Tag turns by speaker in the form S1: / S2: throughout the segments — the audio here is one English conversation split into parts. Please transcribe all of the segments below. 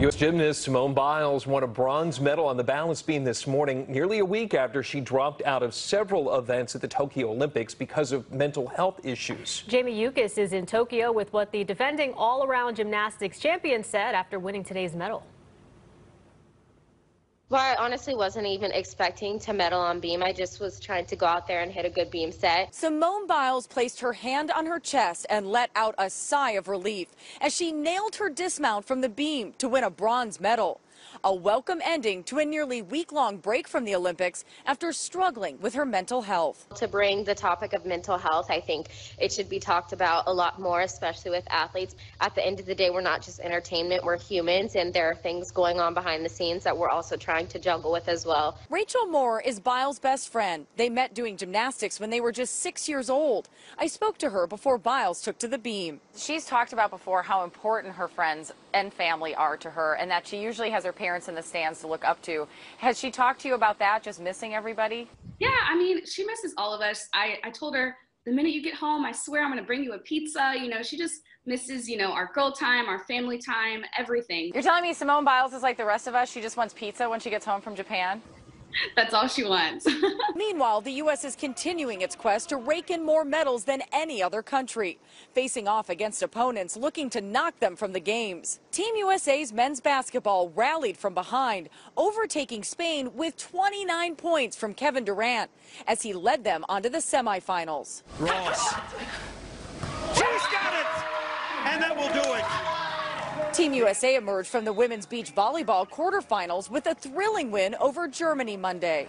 S1: U.S. gymnast Simone Biles won a bronze medal on the balance beam this morning, nearly a week after she dropped out of several events at the Tokyo Olympics because of mental health issues.
S2: Jamie Yuccas is in Tokyo with what the defending all-around gymnastics champion said after winning today's medal.
S3: Well, I honestly wasn't even expecting to medal on beam. I just was trying to go out there and hit a good beam set.
S4: Simone Biles placed her hand on her chest and let out a sigh of relief as she nailed her dismount from the beam to win a bronze medal. A welcome ending to a nearly week-long break from the Olympics after struggling with her mental health.
S3: To bring the topic of mental health, I think it should be talked about a lot more, especially with athletes. At the end of the day, we're not just entertainment, we're humans, and there are things going on behind the scenes that we're also trying to juggle with as well.
S4: Rachel Moore is Biles' best friend. They met doing gymnastics when they were just six years old. I spoke to her before Biles took to the beam.
S5: She's talked about before how important her friends and family are to her and that she usually has her parents in the stands to look up to. Has she talked to you about that, just missing everybody?
S6: Yeah, I mean, she misses all of us. I, I told her the minute you get home, I swear I'm going to bring you a pizza. You know, she just misses, you know, our girl time, our family time, everything.
S5: You're telling me Simone Biles is like the rest of us? She just wants pizza when she gets home from Japan?
S6: That's all she wants.
S4: Meanwhile, the U.S. is continuing its quest to rake in more medals than any other country, facing off against opponents looking to knock them from the games. Team USA's men's basketball rallied from behind, overtaking Spain with 29 points from Kevin Durant as he led them onto the semifinals.
S7: Ross. She's got it! And that will do it.
S4: Team USA emerged from the women's beach volleyball quarterfinals with a thrilling win over Germany Monday.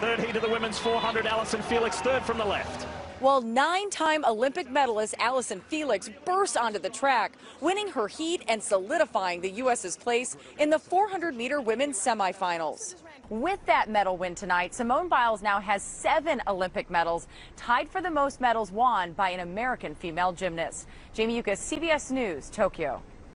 S7: Third heat of the women's 400, Allyson Felix third from the left.
S4: While nine-time Olympic medalist Allyson Felix burst onto the track, winning her heat and solidifying the U.S.'s place in the 400-meter women's semifinals.
S5: With that medal win tonight, Simone Biles now has seven Olympic medals, tied for the most medals won by an American female gymnast. Jamie Yuccas, CBS News, Tokyo.